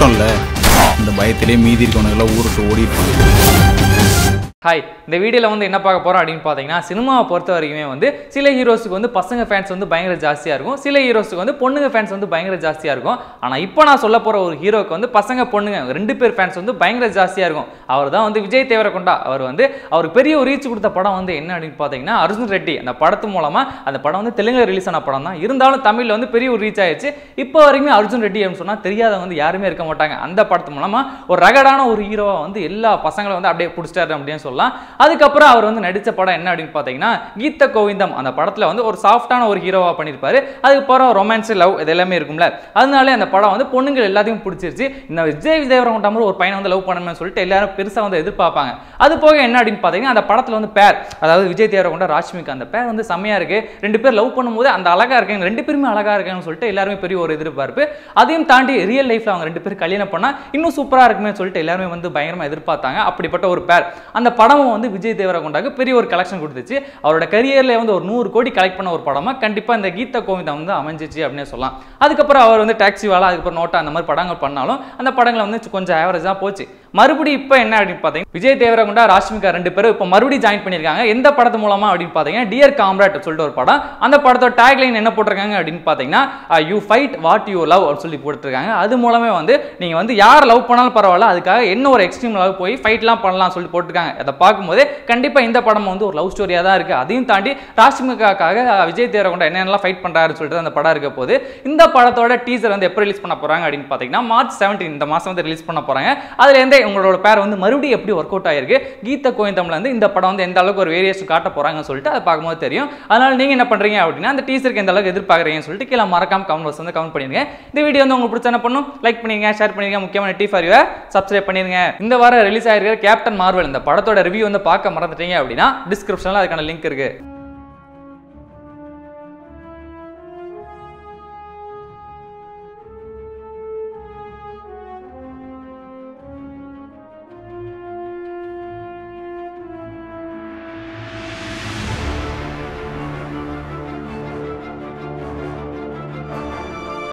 மட்டும் இந்த பயத்திலே மீதி இருக்கவனுக்கெல்லாம் ஊருட்டு ஓடிட்டு ஹாய் இந்த வீடியோவில் வந்து என்ன பார்க்க போகிறோம் அப்படின்னு பார்த்தீங்கன்னா சினிமாவை பொறுத்த வரைக்குமே வந்து சில ஹீரோஸுக்கு வந்து பசங்க ஃபேன்ஸ் வந்து பயங்கர ஜாஸ்தியாக இருக்கும். சில ஹீரோஸுக்கு வந்து பொண்ணுங்க ஃபேன்ஸ் வந்து பயங்கர ஜாஸ்தியாக இருக்கும். ஆனால் இப்போ நான் சொல்ல போகிற ஒரு ஹீரோக்கு வந்து பசங்க பொண்ணுங்க ரெண்டு பேர் ஃபேன்ஸ் வந்து பயங்கர ஜாஸ்தியாக இருக்கும். அவர் தான் வந்து விஜய் தேவரகொண்டா. அவர் வந்து அவர் பெரிய ஒரு ரீச் கொடுத்த படம் வந்து என்ன அப்படின்னு பார்த்தீங்கன்னா அர்ஜுன் ரெட்டி. அந்த படத்து மூலமாக அந்த படம் வந்து தெலுங்கில் ரிலீஸ் ஆன படம் தான். இருந்தாலும் தமிழில் வந்து பெரிய ஒரு ரீச் ஆயிடுச்சு இப்போ வரைக்குமே அர்ஜுன் ரெட்டி அப்படின்னு சொன்னால் தெரியாதவங்க வந்து யாருமே இருக்க மாட்டாங்க. அந்த படத்து மூலமாக ஒரு ரகடான ஒரு ஹீரோவை வந்து எல்லா பசங்களும் வந்து அப்படியே பிடிச்சிட்டாரு அப்படின்னு சொல்லலாம். அதுக்கப்புறம் அவர் வந்து நடித்த படம் என்ன அப்படின்னு பார்த்தீங்கன்னா கீத கோவிந்தம். அந்த படத்தில் வந்து ஒரு சாஃப்டான ஒரு ஹீரோவாக பண்ணியிருப்பாரு. அதுக்கப்புறம் ரொமான்ஸ் லவ் இது எல்லாமே இருக்கும்ல. அதனாலே அந்த படம் வந்து பொண்ணுங்கள் எல்லாத்தையும் பிடிச்சிருச்சு. இந்த விஜய் தேவரகொண்ட மாதிரி ஒரு பையனை வந்து லவ் பண்ணணும்னு சொல்லிட்டு எல்லாரும் பெருசாக வந்து எதிர்பார்ப்பாங்க. அது போக என்ன அப்படின்னு பார்த்தீங்கன்னா அந்த படத்தில் வந்து பேர் அதாவது விஜய் தேவரகொண்ட ராஷ்மிகா. அந்த பேர் வந்து செம்மையாக இருக்கு. ரெண்டு பேர் லவ் பண்ணும்போது அந்த அழகா இருக்காங்க ரெண்டு பேருமே அழகா இருக்காங்கன்னு சொல்லிட்டு எல்லாருமே பெரிய ஒரு எதிர்பார்ப்பு. அதையும் தாண்டி ரியல் லைஃப்ல அவங்க ரெண்டு பேரும் கல்யாணம் பண்ணால் இன்னும் சூப்பராக இருக்குமே சொல்லிட்டு எல்லாருமே வந்து பயங்கரமாக எதிர்பார்த்தாங்க. அப்படிப்பட்ட ஒரு பேர் அந்த படமும் வந்து விஜய் தேவரகொண்டாக்கு பெரிய ஒரு கலெக்ஷன் கொடுத்துச்சு. அவரோட கரியர்ல வந்து ஒரு நூறு கோடி கலெக்ட் பண்ண ஒரு படமா கண்டிப்பா இந்த கீத கோவிந்தம் வந்து அமைஞ்சிச்சு அப்படின்னு சொல்லலாம். அதுக்கப்புறம் அவர் வந்து டாக்ஸி வேலை அதுக்கப்புறம் நோட்டா அந்த மாதிரி படங்கள் பண்ணாலும் அந்த படங்களை வந்து கொஞ்சம் ஆவரேஜா போச்சு. மறுபடியும் இப்போ என்ன அப்படின்னு பார்த்தீங்கன்னா விஜய் தேவரகுண்டா ராஷ்மிகா ரெண்டு பேரும் இப்போ மறுபடியும் ஜாயின் பண்ணியிருக்காங்க. எந்த படத்து மூலமா அப்படின்னு பார்த்தீங்கன்னா டியர் காம்ரேட் சொல்லிட்டு ஒரு படம். அந்த படத்தோட டேக்லைன் என்ன போட்டிருக்காங்க அப்படின்னு பார்த்தீங்கன்னா you fight what you love அப்படின்னு சொல்லி போட்டிருக்காங்க. அது மூலமே வந்து நீங்கள் வந்து யார் லவ் பண்ணாலும் பரவாயில்ல அதுக்காக என்ன ஒரு எக்ஸ்ட்ரீம் லவ் போய் ஃபைட்லாம் பண்ணலாம் சொல்லி போட்டிருக்காங்க. அதை பார்க்கும்போது கண்டிப்பாக இந்த படம் வந்து ஒரு லவ் ஸ்டோரியாக தான் இருக்குது அதையும் தாண்டி ராஷ்மிகாக்காக uh, விஜய் தேவரகுண்டா என்னென்னலாம் ஃபைட் பண்ணுறாருன்னு சொல்லிட்டு அந்த படம் இருக்க போது இந்த படத்தோட டீசர் வந்து எப்போ ரிலீஸ் பண்ண போகிறாங்க அப்படின்னு பார்த்தீங்கன்னா மார்ச் செவன்டீன் இந்த மாதம் வந்து ரிலீஸ் பண்ண போகிறாங்க அதுலேருந்தே உங்களோட பேர் வந்து மறுபடியும் எப்படி ஒர்க் அவுட் ஆயிருக்கு? கீத கோயந்தம்ல வந்து இந்த படம் வந்து எந்த அளவுக்கு ஒரு வேரியேஷன் காட்ட போறாங்கன்னு சொல்லிட்டு அதை பார்க்கும்போது தெரியும். அதனால நீங்க என்ன பண்றீங்க அப்படின்னா அந்த டீச்சருக்கு எந்த அளவுக்கு எதிர்பார்க்குறீங்கன்னு சொல்லிட்டு கீழே மறக்காம கமெண்ட் வந்து கமெண்ட் பண்ணிருங்க இந்த வீடியோ வந்து உங்களுக்கு பிடிச்ச என்ன பண்ணும்? லைக் பண்ணிருங்க ஷேர் பண்ணிருங்க முக்கியமான டி ஃபார் சப்ஸ்கிரைப் பண்ணிருங்க இந்த வாரம் ரிலீஸ் ஆயிருக்கிற கேப்டன் மார்வல் இந்த படத்தோட ரிவ்யூ வந்து பார்க்க மறந்துட்டீங்க அப்படின்னா டிஸ்கிரிப்ஷன்ல அதுக்கான லிங்க் இருக்கு.